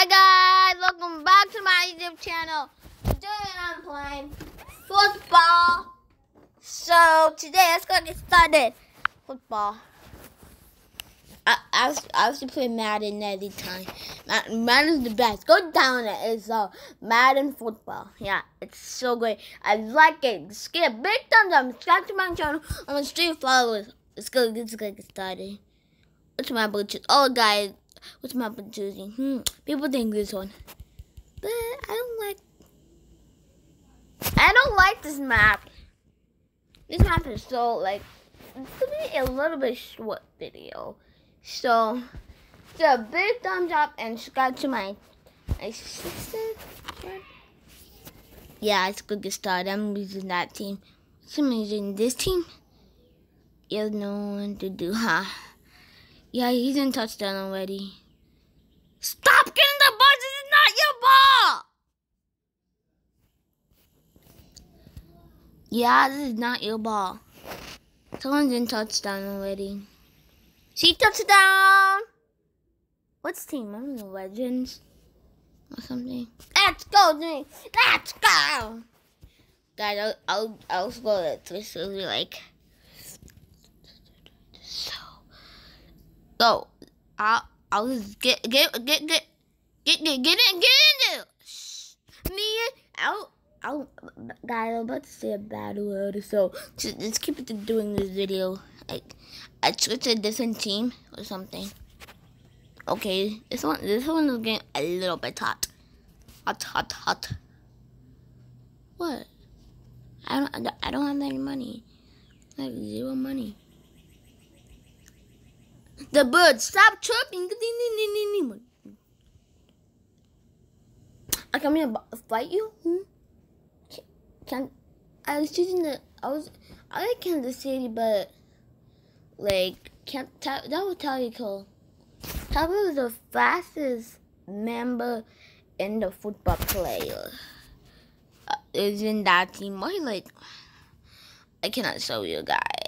Hi guys, welcome back to my YouTube channel. Today I'm playing football. So today let's go get started. Football. I I was I was play Madden every time. Madden, Madden's the best. Go down it. It's uh Madden football. Yeah, it's so great. I like it. Just get a big thumbs up. Subscribe to my channel. I'm on street followers. Let's go. Let's go get started. What's my Bluetooth? Oh guys, what's my Bluetooth? Hmm. People think this one, but I don't like. I don't like this map. This map is so like. It's gonna be a little bit short video. So, do a big thumbs up and subscribe to my my sister. Yeah, it's good to start. I'm using that team. I'm using this team. You have no one to do, huh? Yeah, he's in touchdown already. Stop getting the ball! This is not your ball! Yeah, this is not your ball. Someone's in touchdown already. See touchdown! What's team? I'm the Legends or something. Let's go, Jimmy! Let's go! Guys, I'll, I'll, I'll go to Twitch will be like. So. Go. I'll, I'll just get, get, get, get, get, get, get in, get in there! Shh. Me, I'll, I'll, guys, I'm about to say a bad word, so just, just keep doing this video. I switched to a different team or something. Okay, this one, this one is getting a little bit hot. Hot, hot, hot. What? I don't, I don't have any money. I have zero money. The bird, stop chirping. I come here to fight you? Hmm? Can I was choosing the I was I like Kansas City, but like can't that was Hill. Tyreek was the fastest member in the football player. Uh, is in that team. Why like I cannot show you guys.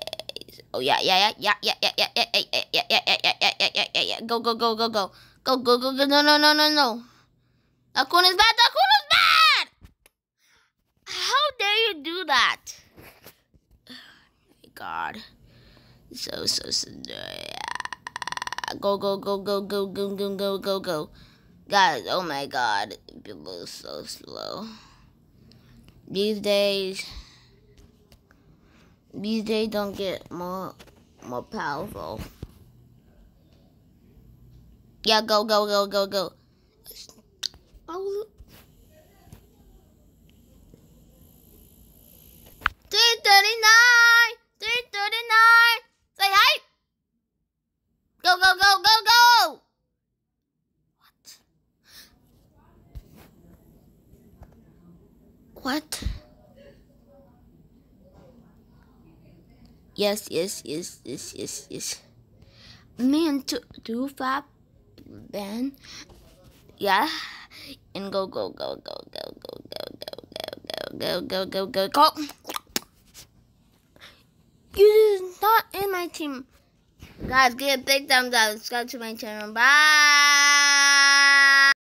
Oh yeah, yeah, yeah, yeah, yeah, yeah, yeah, yeah, yeah, yeah, yeah, yeah, yeah, yeah, yeah, yeah, yeah. Go, go, go, go, go, go, go, go, go. No, no, no, no, no. Corner's bad. Corner's bad. How dare you do that? Oh, my God. So, so, so. Yeah. Go, go, go, go, go, go, go, go, go, go. Guys, oh my God. People are so slow. These days, these days don't get more, more powerful. Yeah, go, go, go, go, go. Oh, Three thirty-nine. Three thirty-nine. Say hi. Go, go, go, go, go. What? What? Yes, yes, yes, yes, yes, yes. Man, two, two, five, Ben. Yeah. And go, go, go, go, go, go, go, go, go, go, go, go, go, go. You is not in my team. Guys, give a big thumbs up. Subscribe to my channel. Bye.